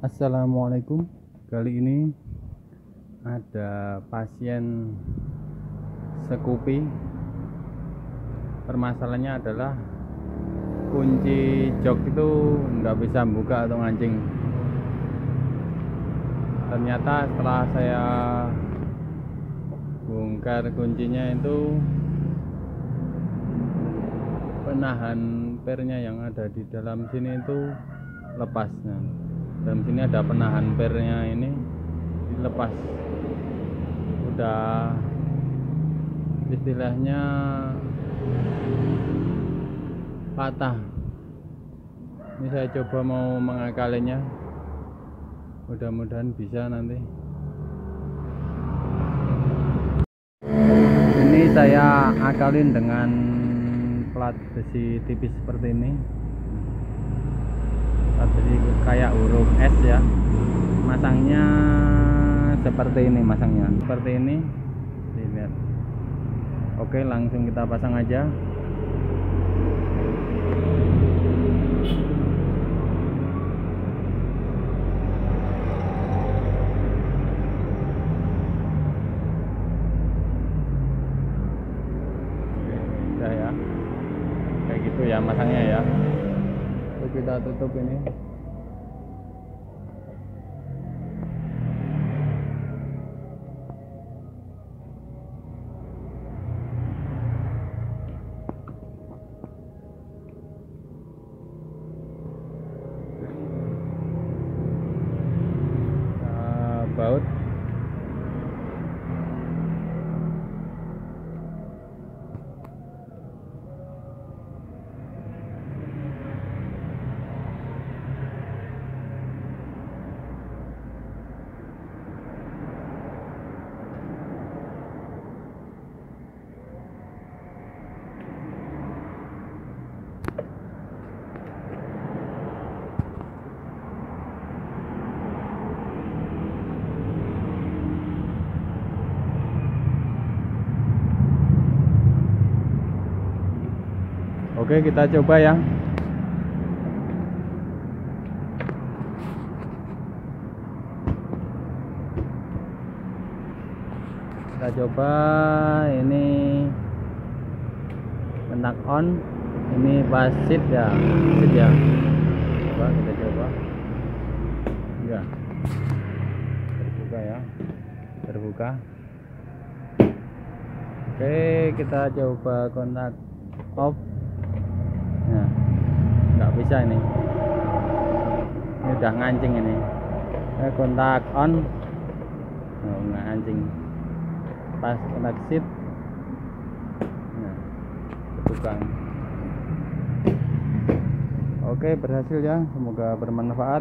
Assalamualaikum. Kali ini ada pasien sekupi. Permasalahannya adalah kunci jok itu nggak bisa buka atau ngancing ternyata setelah saya bongkar kuncinya itu penahan pernya yang ada di dalam sini itu lepasnya dalam sini ada penahan pernya ini dilepas udah istilahnya patah. Ini saya coba mau mengakalinya. Mudah-mudahan bisa nanti. Ini saya akalin dengan plat besi tipis seperti ini jadi kayak huruf S ya. Masangnya seperti ini masangnya. Seperti ini. Lihat oke langsung kita pasang aja. Ya. Kayak gitu ya masangnya ya kita tutup ini nah, Oke kita coba ya. Kita coba ini kontak on. Ini pas sit ya sit ya. Coba kita coba. Enggak terbuka ya terbuka. Oke kita coba kontak off. ya bisa ini. Ini udah ngancing ini. Eh, kontak on. Oh, ngancing. Pas kontak sit. Nah tukang oke berhasil ya. Semoga bermanfaat